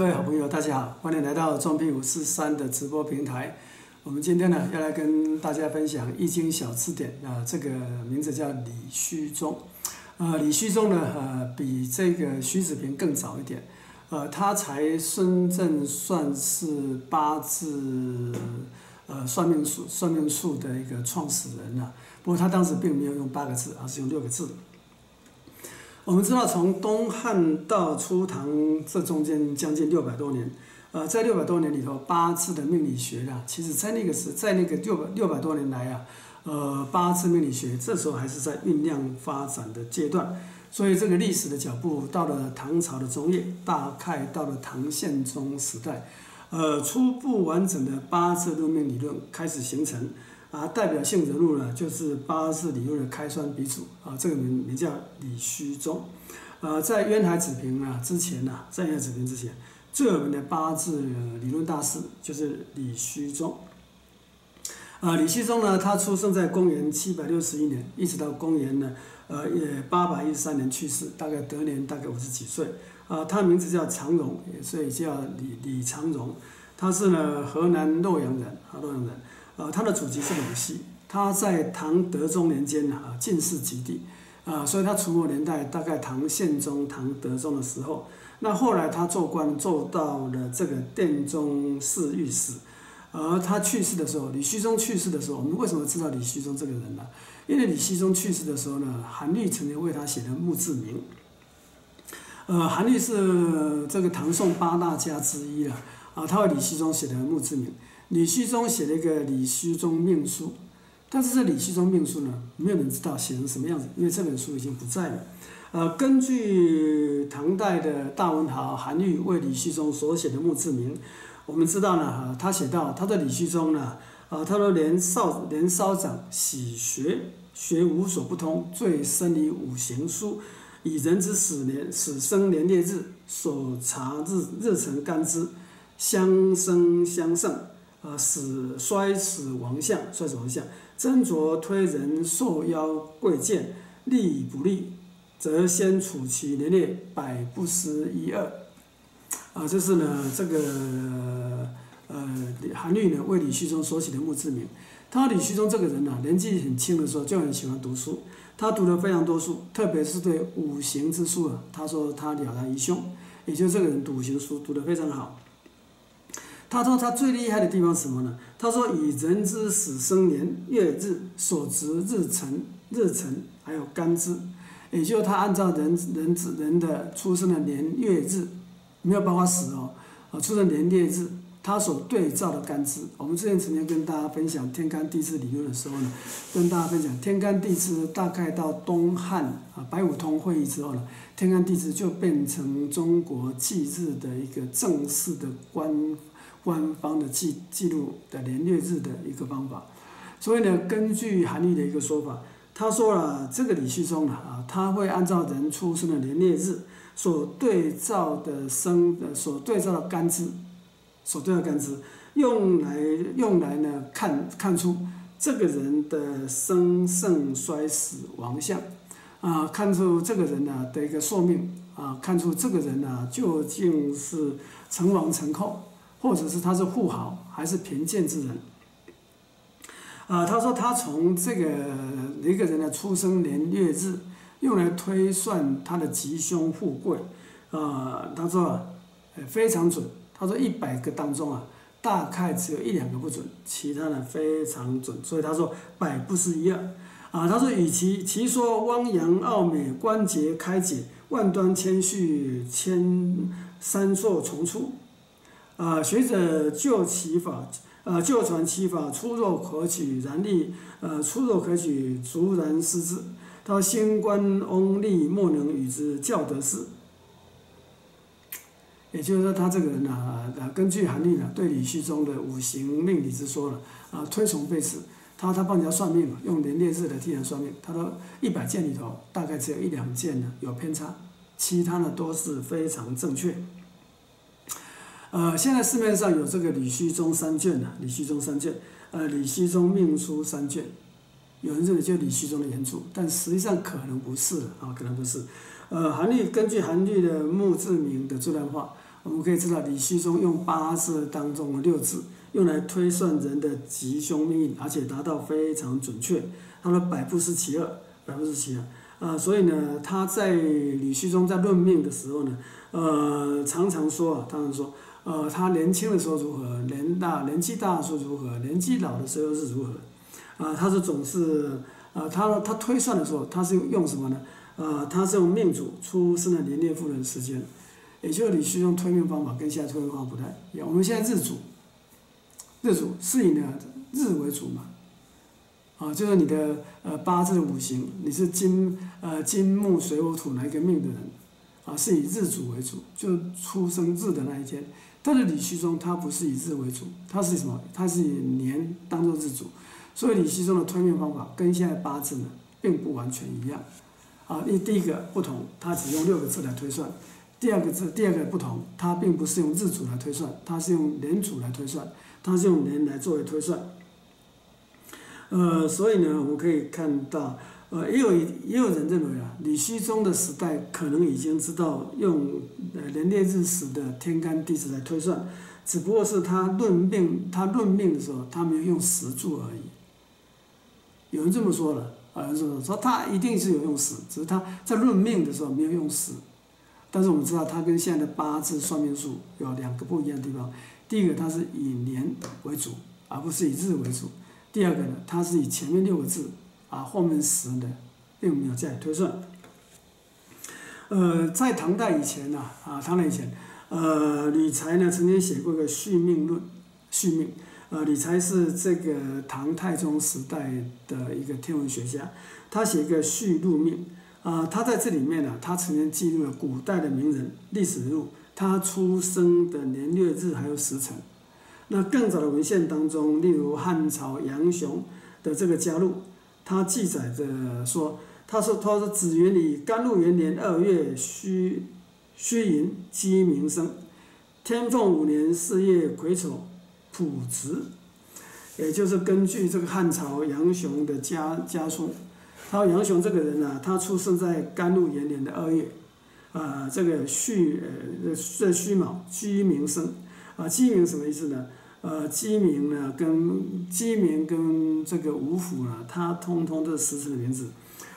各位好朋友，大家好，欢迎来到中平五四三的直播平台。我们今天呢，要来跟大家分享《易经小字典》啊，这个名字叫李虚中。呃，李虚中呢，呃，比这个徐子平更早一点。呃，他才真正算是八字呃算命术算命术的一个创始人了。不过他当时并没有用八个字，而是用六个字。我们知道，从东汉到初唐这中间将近六百多年，呃，在六百多年里头，八字的命理学啊，其实在那个时，在那个六百六百多年来啊，呃，八字命理学这时候还是在酝酿发展的阶段，所以这个历史的脚步到了唐朝的中叶，大概到了唐宪宗时代，呃，初步完整的八字论命理论开始形成。啊，代表性人物呢，就是八字理论的开山鼻祖啊，这个名名叫李虚中。呃，在渊海子平啊之前呢，在渊海子平之前，最有名的八字理论大师就是李虚中。啊，李虚中呢，他出生在公元七百六十一年，一直到公元呢，呃，也八百一十三年去世，大概得年大概五十几岁。啊，他的名字叫长荣，所以叫李李长荣。他是呢河南洛阳人，啊，洛阳人。呃，他的祖籍是陇西，他在唐德宗年间啊进士及第，啊，所以他出没年代大概唐宪宗、唐德宗的时候。那后来他做官做到了这个殿中侍御史，而他去世的时候，李虚中去世的时候，我们为什么知道李虚中这个人呢？因为李虚中去世的时候呢，韩愈曾经为他写的墓志铭。呃，韩愈是这个唐宋八大家之一了，啊，他为李虚中写的墓志铭。李虚中写了一个《李虚中命书》，但是这《李虚中命书》呢，没有人知道写成什么样子，因为这本书已经不在了。呃，根据唐代的大文豪韩愈为李虚中所写的墓志铭，我们知道呢，哈，他写到他的李虚中呢，啊，他说年少年稍长，喜学，学无所不通，最深于五行书，以人之死年死生年月日所查日日辰干支，相生相胜。啊，死衰死亡相，衰死亡相，斟酌推人受邀贵贱，利与不利，则先处其年列，百不失一二。啊，这是呢，这个呃，韩愈呢为李虚中所写的墓志铭。他李虚中这个人呢，年纪很轻的时候就很喜欢读书，他读了非常多书，特别是对五行之书啊，他说他了然于胸，也就这个人读五行书读得非常好。他说他最厉害的地方是什么呢？他说以人之死生年月日所值日辰日辰还有干支，也就是他按照人人之人的出生的年月日，没有办法死哦，啊出生年月日，他所对照的干支。我们之前曾经跟大家分享天干地支理论的时候呢，跟大家分享天干地支大概到东汉啊白虎通会议之后呢，天干地支就变成中国祭日的一个正式的官。官方的记记录的年月日的一个方法，所以呢，根据韩愈的一个说法，他说了这个李旭中呢啊，他会按照人出生的年月日所对照的生呃所对照的干支，所对照干支，用来用来呢看看出这个人的生盛衰死亡相，啊，看出这个人呢的一个寿命啊，看出这个人呢究竟是成王成寇。或者是他是富豪还是贫贱之人？啊，他说他从这个一个人的出生年月日用来推算他的吉凶富贵，啊，他说非常准。他说一百个当中啊，大概只有一两个不准，其他的非常准。所以他说百不是一二。啊，他说与其其说汪洋奥美，关节开解，万端谦虚，千三错重出。啊，学者就其法，呃，就传其法，粗弱可取，然力，呃，粗弱可取，卒然失之。他新官翁立，莫能与之较得势。也就是说，他这个人呢，啊，根据韩愈呢对李旭中的五行命理之说了，啊，推崇备至。他他帮人家算命嘛，用年月日来替人算命。他说一百件里头，大概只有一两件呢有偏差，其他的都是非常正确。呃，现在市面上有这个李虚中三卷呢，李虚中三卷，呃，李虚中命书三卷，有人认为就李虚中的原著，但实际上可能不是啊，可能不是。呃，韩愈根据韩愈的墓志铭的这段话，我们可以知道李旭中用八字当中的六字用来推算人的吉凶命运，而且达到非常准确。他说百不是其二，百不是其二啊。所以呢，他在李旭中在论命的时候呢，呃，常常说啊，常常说，呃，他年轻的时候如何，年大年纪大的时候如何，年纪老的时候是如何，啊，他是总是，啊，他他推算的时候，他是用什么呢？啊，他是用命主出生的年月日的时间，也就是你是用推命方法跟现在推命方法不太一样。我们现在日主，日主是以呢日为主嘛，啊，就是你的呃八字五行，你是金呃金木水火土哪一个命的人，啊，是以日主为主，就出生日的那一天。但是李旭中他不是以日为主，他是什么？他是以年当做日主，所以李旭中的推命方法跟现在八字呢并不完全一样。啊，第第一个不同，他只用六个字来推算；第二个字，第二个不同，它并不是用日主来推算，它是用年主来推算，它是用年来作为推算。呃，所以呢，我们可以看到，呃，也有也有人认为啊，李虚中的时代可能已经知道用呃年月日时的天干地支来推算，只不过是他论命，他论命的时候，他没有用时柱而已。有人这么说了。啊，是说他一定是有用时，只是他在论命的时候没有用时。但是我们知道，他跟现在的八字算命术有两个不一样的地方。第一个，它是以年为主，而不是以日为主；第二个呢，它是以前面六个字，啊，后面时呢，并没有再推算。呃，在唐代以前呢，啊，唐代以前，呃，李才呢曾经写过一个《续命论》，续命。呃，李才是这个唐太宗时代的一个天文学家，他写一个续录命，啊，他在这里面呢，他曾经记录了古代的名人、历史人物，他出生的年月日还有时辰。那更早的文献当中，例如汉朝杨雄的这个家录，他记载着说，他说他说子元里甘露元年二月戌戌寅鸡鸣生，天凤五年四月癸丑。朴直，也就是根据这个汉朝杨雄的家家书，他说杨雄这个人呢，他出生在甘露元年的二月，啊，这个戌呃这戌卯鸡鸣生，啊鸡鸣什么意思呢？呃鸡鸣呢跟鸡鸣跟这个五虎呢，它通通都是时辰的名字，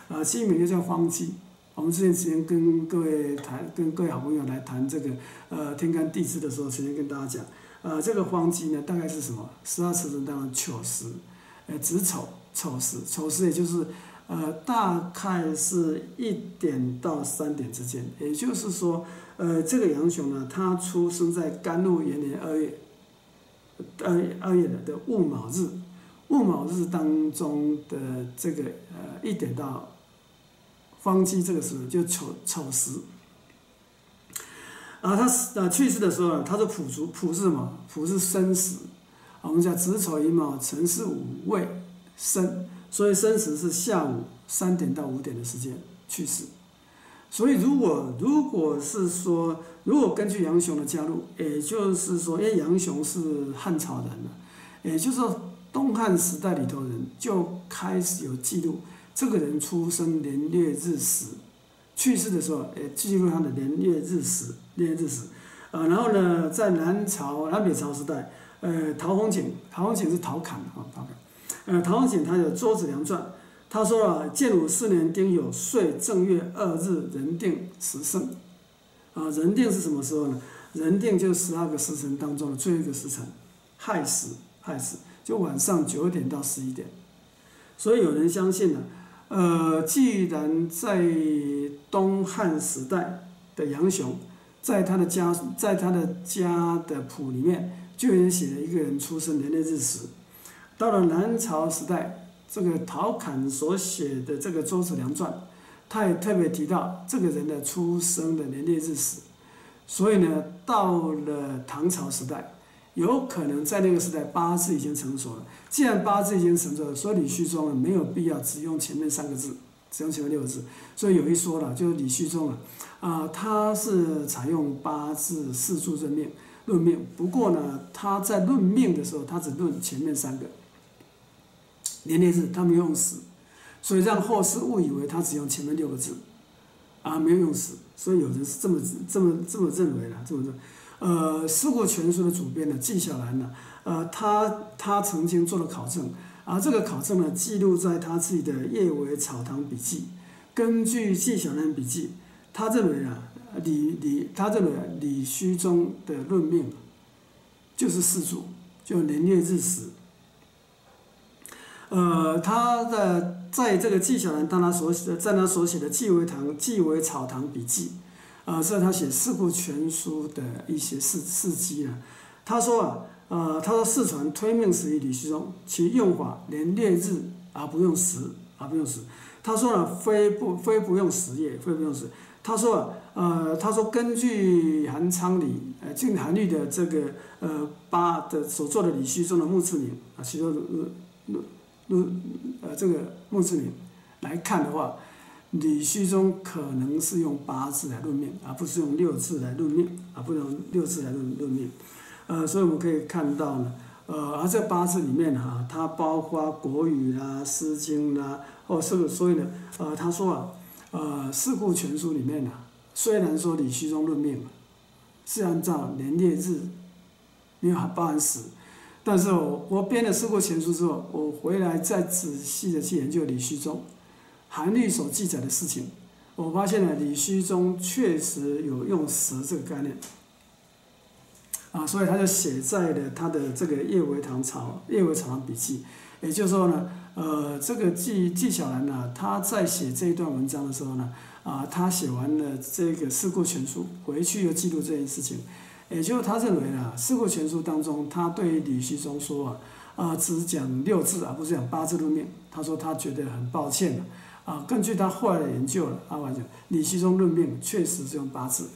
啊鸡鸣就叫荒鸡。我们之前之前跟各位谈，跟各位好朋友来谈这个呃天干地支的时候，曾经跟大家讲。呃，这个荒鸡呢，大概是什么？十二时辰当中丑时，呃，子丑丑时，丑时也就是，呃，大概是一点到三点之间。也就是说，呃，这个杨雄呢，他出生在甘露元年二月，二二月的戊卯日，戊卯日当中的这个呃一点到方鸡这个时候就丑丑时。啊，他死啊去世的时候他说朴足朴是什么？朴是生死。我们讲子丑寅卯辰巳午未申，所以申时是下午三点到五点的时间去世。所以如果如果是说，如果根据杨雄的加入，也就是说，因为杨雄是汉朝人了，也就是说东汉时代里头人就开始有记录这个人出生年月日时。去世的时候，也记录他的年月日时，年月日时，呃，然后呢，在南朝、南北朝时代，呃，陶弘景，陶弘景是陶侃啊，陶侃，呃，陶弘景他有《周子良传》，他说了，建武四年丁酉岁正月二日人定时生，啊，人定是什么时候呢？人定就是十二个时辰当中的最后一个时辰，亥时，亥时就晚上九点到十一点，所以有人相信呢。呃，既然在东汉时代的杨雄，在他的家，在他的家的谱里面，就已经写了一个人出生年月日时。到了南朝时代，这个陶侃所写的这个《周子良传》，他也特别提到这个人的出生的年月日时。所以呢，到了唐朝时代。有可能在那个时代八字已经成熟了。既然八字已经成熟了，所以李旭中呢没有必要只用前面三个字，只用前面六个字。所以有一说了，就是李旭中啊，啊，他是采用八字四柱正命论命。不过呢，他在论命的时候，他只论前面三个年年日，他没用时，所以让后世误以为他只用前面六个字，啊，没有用时。所以有人是这么这么这么认为的，这么认。呃，《四库全书》的主编呢，纪晓岚呢，呃，他他曾经做了考证，而这个考证呢，记录在他自己的《叶尾草堂笔记》。根据纪晓岚笔记，他认为啊，李李他认为李虚中的论命就是四柱，就年月日时。呃，他的在这个纪晓岚，当他所写的，在他所写的《纪为堂纪为草堂笔记》，呃，是他写《四库全书》的一些事事迹啊。他说啊，呃，他说四传推命时于李虚中，其用法连列日而不用时，而不用时。他说呢，非不非不用时也，非不用时。他说啊，呃，他说根据韩昌黎呃晋韩愈的这个呃八的所做的李虚中的墓志铭啊，其中呃呃呃这个墓志铭来看的话，李虚中可能是用八字来论命，而不是用六字来论命，而不能六字来论论命。呃，所以我们可以看到呢，呃，而这八字里面哈，它包括国语啦、《诗经》啦。哦，是不是？所以呢，呃，他说啊，呃，《四库全书》里面呢，虽然说李虚中论命是按照年月日，没有包含时，但是我我编了《四库全书》之后，我回来再仔细的去研究李虚中、韩愈所记载的事情，我发现了，李虚中确实有用时这个概念，啊，所以他就写在了他的这个《叶维唐朝叶维草堂笔记》，也就是说呢。呃，这个纪纪晓岚呢，他在写这一段文章的时候呢，啊，他写完了这个《四库全书》，回去又记录这件事情，也就是他认为啊，《四库全书》当中，他对李虚中说啊，啊，只讲六字而不是讲八字论命。他说他觉得很抱歉啊，根据他后来的研究了，啊，完全李虚中论命确实是用八字。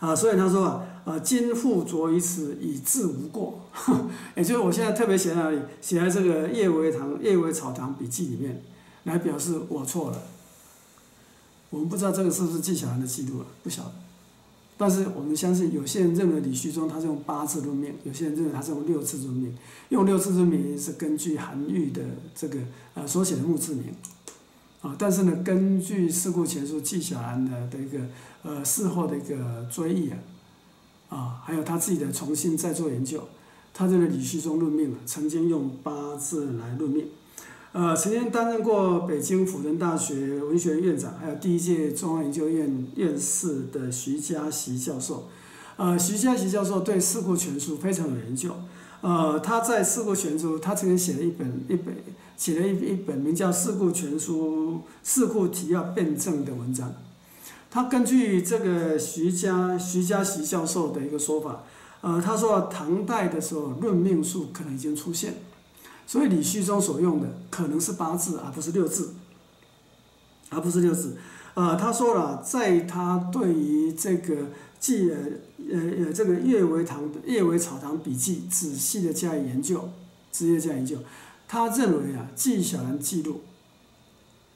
啊，所以他说啊，呃，今复着于此，以治无过。也就是我现在特别写在哪里，写在这个《叶维堂叶维草堂笔记》里面，来表示我错了。我们不知道这个是不是纪晓岚的记录了，不晓得。但是我们相信，有些人认为李旭中他是用八字论命，有些人认为他是用六字论命。用六字论命是根据韩愈的这个呃所写的墓志铭。啊，但是呢，根据《事故全书》纪晓岚的的一个呃事后的一个追忆啊，啊，还有他自己的重新再做研究，他认为李旭中论命啊，曾经用八字来论命，呃，曾经担任过北京辅仁大学文学院长，还有第一届中央研究院院士的徐嘉习教授，呃，徐嘉习教授对《四库全书》非常有研究。呃，他在《四库全书》，他曾经写了一本一本，写了一一本名叫《四库全书四库提要辩证》的文章。他根据这个徐家徐家习教授的一个说法，呃，他说唐代的时候论命术可能已经出现，所以李虚中所用的可能是八字而不是六字，而不是六字。呃，他说了，在他对于这个记呃。呃呃，这个《叶维堂叶维草堂笔记》仔细的加以研究，仔细加以研究，他认为啊，纪晓岚记录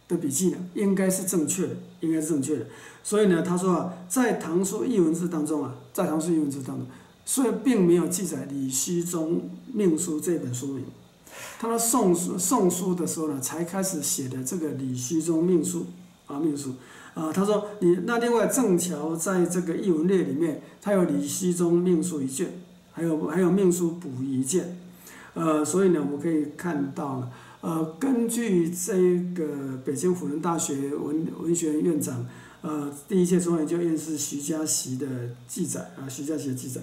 的笔记呢，应该是正确的，应该是正确的。所以呢，他说啊，在《唐书艺文志》当中啊，在《唐书艺文志》当中，虽然并没有记载李虚中命书这本书名，他的宋书宋书的时候呢，才开始写的这个李虚中命书啊命书。啊，他说你那另外郑桥在这个译文列里面，他有李希中命书一卷，还有还有命书补一卷，呃，所以呢，我们可以看到呢，呃，根据这个北京辅仁大学文文学院院长，呃，第一届中央研究院士徐嘉习的记载啊，徐嘉习的记载，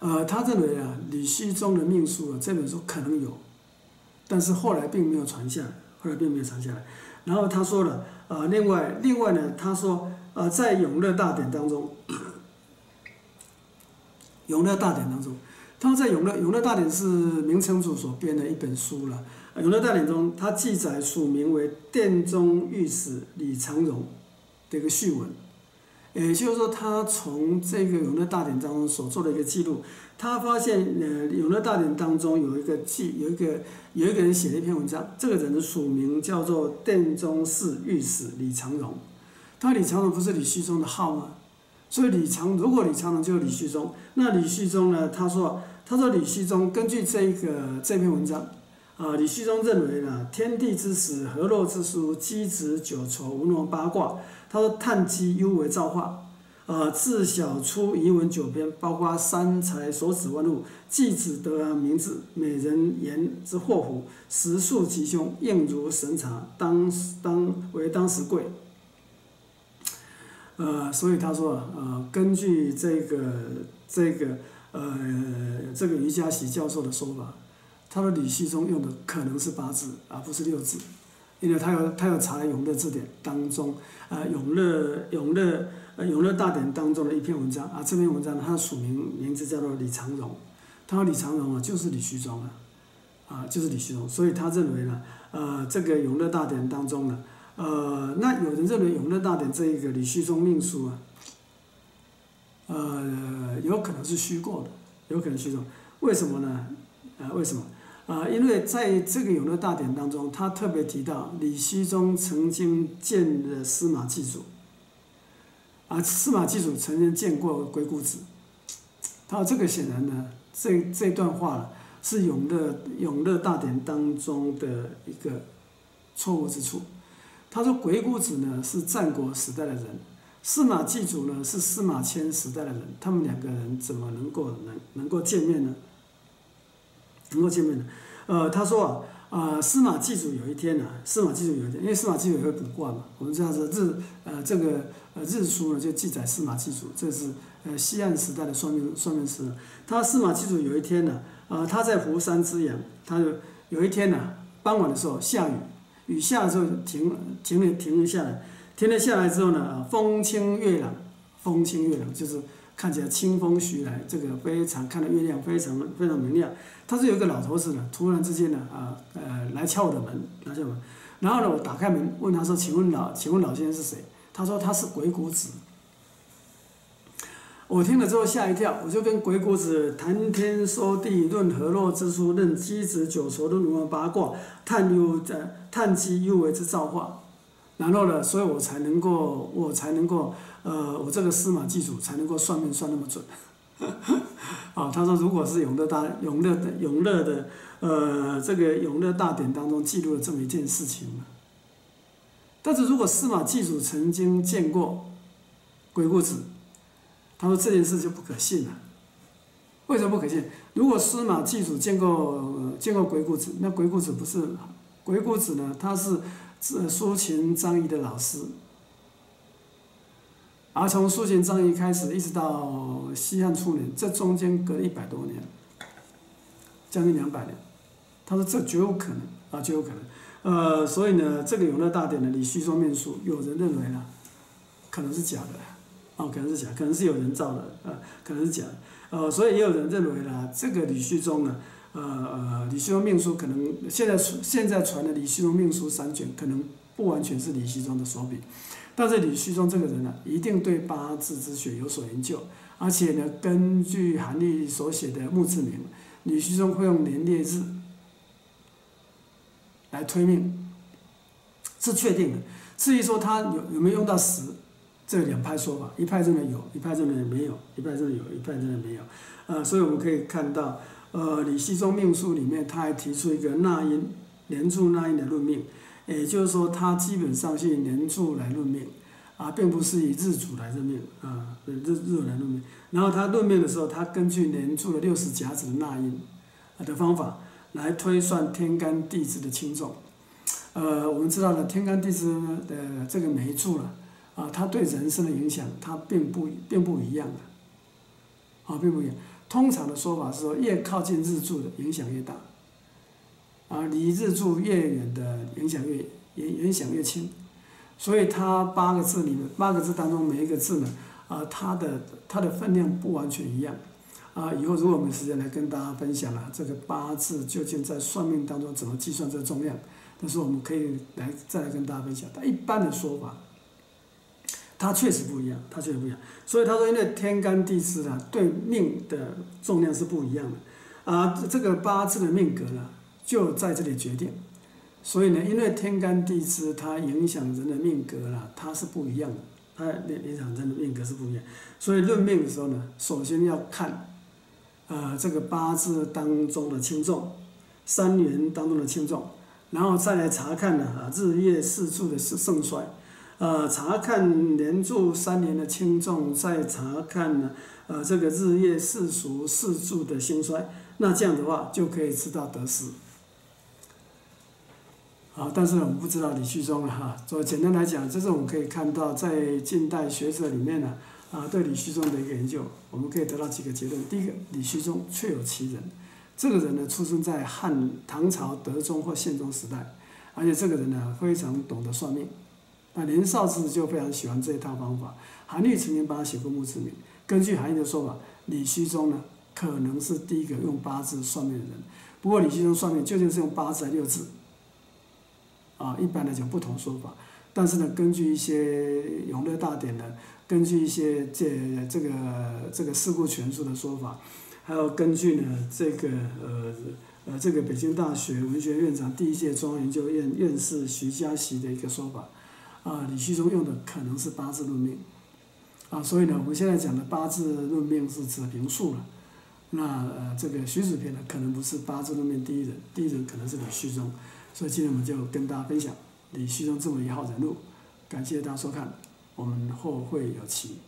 呃，他认为啊，李希中的命书啊这本书可能有，但是后来并没有传下来，后来并没有传下来，然后他说了。啊，另外，另外呢，他说，呃，在《永乐大典》当中，《永乐大典》当中，他在《永乐永乐大典》是明成祖所编的一本书了，《永乐大典》中，他记载署名为殿中御史李长荣的一个序文。也就是说，他从这个《永乐大典》当中所做的一个记录，他发现，呃，《永乐大典》当中有一个记，有一个有一个人写了一篇文章，这个人的署名叫做殿中侍御史李长荣。他李长荣不是李旭中的号吗？所以李长，如果李长荣就是李旭中，那李旭中呢？他说，他说李旭中根据这个这篇文章，啊，李旭中认为呢，天地之始，河洛之书，箕子九畴，文王八卦。他说：“碳基幽为造化，呃，自小出遗文九篇，包括三才所指万物，季子得名字，美人言之祸福，时数吉凶，应如神察，当当为当时贵。呃，所以他说啊，呃，根据这个这个呃这个瑜伽喜教授的说法，他的李旭中用的可能是八字，而不是六字，因为他有他有查《永乐字典》当中，呃，永乐永乐。呃，《永乐大典》当中的一篇文章啊，这篇文章它的署名名字叫做李长荣，他说李长荣啊就是李旭中啊，啊就是李旭中，所以他认为呢，呃，这个《永乐大典》当中呢，呃，那有人认为《永乐大典》这一个李旭中命书啊，呃，有可能是虚构的，有可能虚构，为什么呢？啊，为什么？啊，因为在这个《永乐大典》当中，他特别提到李虚中曾经见了司马祭祖。啊，司马祭祖曾经见过鬼谷子，他说这个显然呢，这这段话是永乐永乐大典当中的一个错误之处。他说鬼谷子呢是战国时代的人，司马祭祖呢是司马迁时代的人，他们两个人怎么能够能能够见面呢？能够见面的？呃，他说啊。啊，司马祭祖有一天呢，司马祭祖有一天，因为司马祭祖会卜卦嘛，我们知道是日，呃，这个呃日书呢就记载司马祭祖，这是呃西汉时代的算命算命师。他司马祭祖有一天呢，啊，他在湖山之阳，他就有一天呢，傍晚的时候下雨，雨下的时候停停了停了下来，停了下来之后呢，风清月朗，风清月朗就是。看起来清风徐来，这个非常看到月亮非常非常明亮。他是有一个老头子呢，突然之间呢，啊呃来敲我的门，来敲门。然后呢，我打开门问他说：“请问老，请问老先生是谁？”他说：“他是鬼谷子。”我听了之后吓一跳，我就跟鬼谷子谈天说地，论河洛之书，论箕子九畴，论龙王八卦，探幽呃探机幽为之造化。然后呢，所以我才能够，我才能够。呃，我这个司马祭祖才能够算命算那么准，啊，他说如果是永乐大永乐的永乐的呃这个永乐大典当中记录了这么一件事情，但是如果司马祭祖曾经见过鬼谷子，他说这件事就不可信了。为什么不可信？如果司马祭祖见过见过鬼谷子，那鬼谷子不是鬼谷子呢？他是苏秦张仪的老师。而从苏秦、张仪开始，一直到西汉初年，这中间隔了一百多年，将近两百年。他说这绝有可能啊，绝有可能。呃，所以呢，这个《永乐大典》的李旭中面书，有人认为呢，可能是假的，哦，可能是假，可能是有人造的，呃，可能是假的。呃，所以也有人认为呢，这个李旭中呢，呃呃，李虚中命书可能现在现在传的李虚中命书三卷，可能不完全是李虚中的手笔。但是李旭中这个人呢，一定对八字之学有所研究，而且呢，根据韩立所写的墓志铭，李旭中会用年月日来推命，是确定的。至于说他有有没有用到时，这两派说法，一派认为有，一派认为没有，一派认为有，一派认为没有。呃，所以我们可以看到，呃，李希宗命数里面，他还提出一个纳音年柱纳音的论命。也就是说，他基本上是以年柱来论命，啊，并不是以日主来论命，啊，日日来论命。然后他论命的时候，他根据年柱的六十甲子的纳音，的方法来推算天干地支的轻重。呃，我们知道了天干地支的这个每柱了，啊，它对人生的影响，它并不并不一样的，啊，并不一样。通常的说法是说，越靠近日柱的影响越大。啊，离日柱越远的影响越影影响越轻，所以它八个字里面，八个字当中每一个字呢，啊，它的它的分量不完全一样，啊，以后如果我们时间来跟大家分享了这个八字究竟在算命当中怎么计算这个重量，但是我们可以来再来跟大家分享。它一般的说法，它确实不一样，它确实不一样。所以他说，因为天干地支呢，对命的重量是不一样的，啊，这个八字的命格呢。就在这里决定，所以呢，因为天干地支它影响人的命格啦，它是不一样的，它影响人的命格是不一样，所以论命的时候呢，首先要看，呃，这个八字当中的轻重，三元当中的轻重，然后再来查看呢，啊，日月四柱的盛衰，呃，查看年柱三年的轻重，再查看呢，呃，这个日月世俗四柱的兴衰，那这样的话就可以知道得失。啊，但是我们不知道李旭中了哈。所以简单来讲，这是我们可以看到在近代学者里面呢，啊，对李旭中的一个研究，我们可以得到几个结论。第一个，李旭中确有其人，这个人呢，出生在汉唐朝德宗或宪宗时代，而且这个人呢，非常懂得算命，那年少时就非常喜欢这一套方法。韩愈曾经帮他写过墓志铭。根据韩愈的说法，李旭中呢，可能是第一个用八字算命的人。不过，李旭中算命究竟是用八字还是六字？啊，一般来讲不同说法，但是呢，根据一些《永乐大典》的，根据一些这这个这个《四库全书》的说法，还有根据呢这个呃呃这个北京大学文学院长第一届中央研究院院士徐嘉琪的一个说法，啊，李旭中用的可能是八字论命，啊，所以呢，我们现在讲的八字论命是指评述了，那呃这个徐子平呢，可能不是八字论命第一人，第一人可能是李旭中。所以今天我们就跟大家分享李旭中这么一号人物，感谢大家收看，我们后会有期。